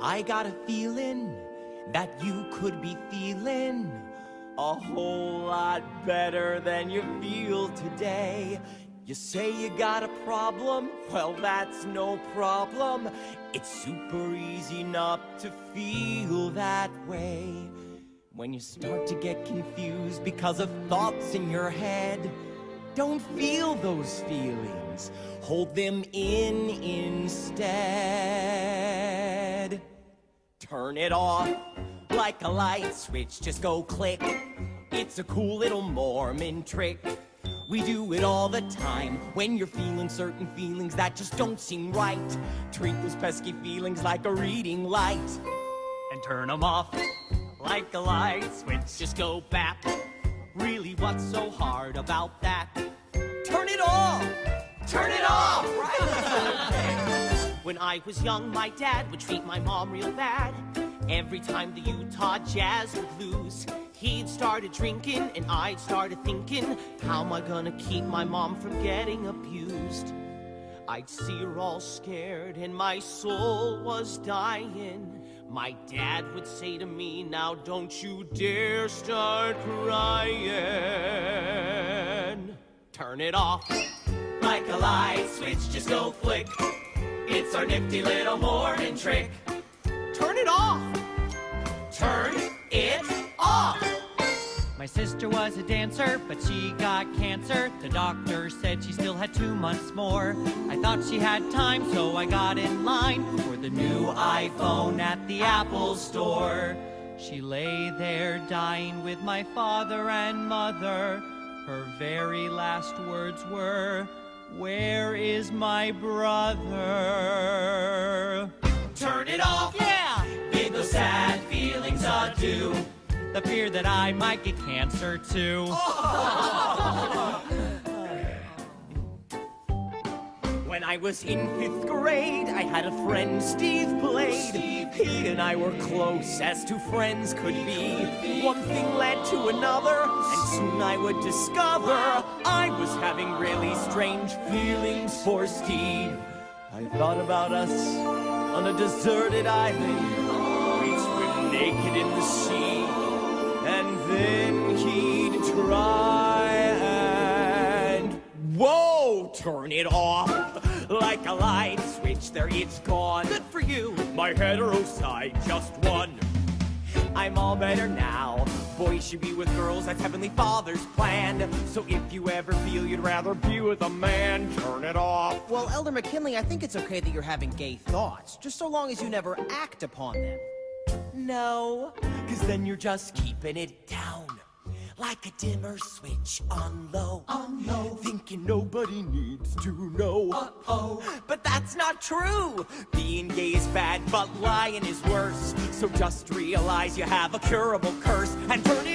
I got a feeling that you could be feeling a whole lot better than you feel today. You say you got a problem? Well, that's no problem. It's super easy not to feel that way. When you start to get confused because of thoughts in your head, don't feel those feelings. Hold them in instead. Turn it off like a light switch, just go click. It's a cool little Mormon trick. We do it all the time when you're feeling certain feelings that just don't seem right. Treat those pesky feelings like a reading light and turn them off like a light switch. Just go bap. Really, what's so hard about that? It off! Turn it off! Right? when I was young, my dad would treat my mom real bad. Every time the Utah Jazz would lose, he'd started drinking and I'd started thinking, how am I gonna keep my mom from getting abused? I'd see her all scared and my soul was dying. My dad would say to me, now don't you dare start crying. Turn it off like a light switch, just go flick. It's our nifty little Mormon trick. Turn it off. Turn it off. My sister was a dancer, but she got cancer. The doctor said she still had two months more. I thought she had time, so I got in line for the new iPhone at the Apple store. She lay there dying with my father and mother. Her very last words were, Where is my brother? Turn it off. Yeah! Bid those sad feelings adieu. The fear that I might get cancer too. When I was in fifth grade, I had a friend, Steve Blade. He and I were close as two friends could be. One thing led to another, and soon I would discover I was having really strange feelings for Steve. I thought about us on a deserted island. We'd swim naked in the sea, and then he'd try and Whoa! Turn it off like a light switch. There, it's gone. Good for you. My hetero side just won. I'm all better now. Boys should be with girls. That's Heavenly Father's plan. So if you ever feel you'd rather be with a man, turn it off. Well, Elder McKinley, I think it's okay that you're having gay thoughts, just so long as you never act upon them. No, cause then you're just keeping it down. Like a dimmer switch on low. On low. Thinking nobody needs to know. Uh oh. But that's not true. Being gay is bad, but lying is worse. So just realize you have a curable curse and turn